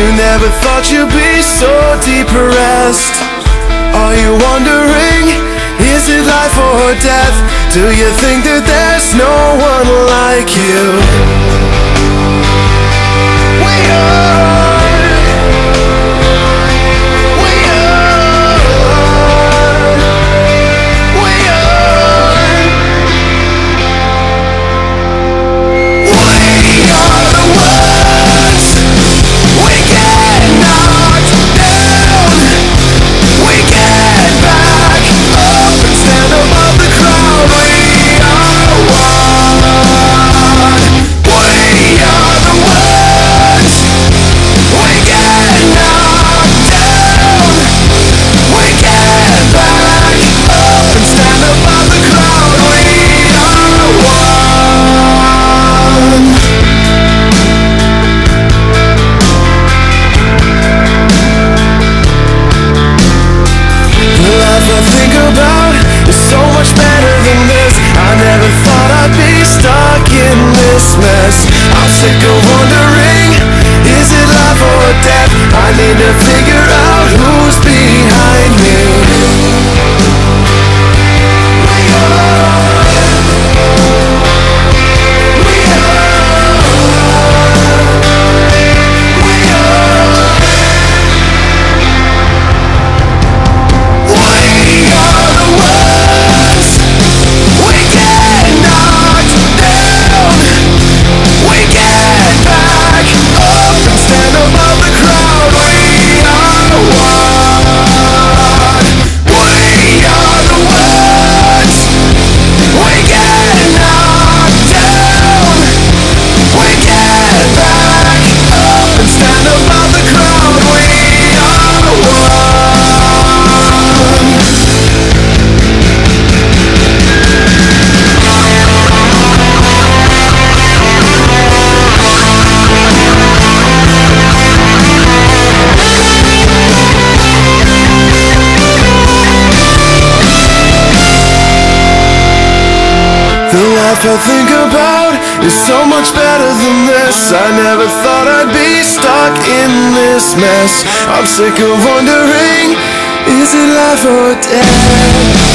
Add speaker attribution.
Speaker 1: You never thought you'd be so depressed. Are you wondering, is it life or death? Do you think that there's no one like you? I need to figure The life I think about is so much better than this. I never thought I'd be stuck in this mess. I'm sick of wondering, is it life or death?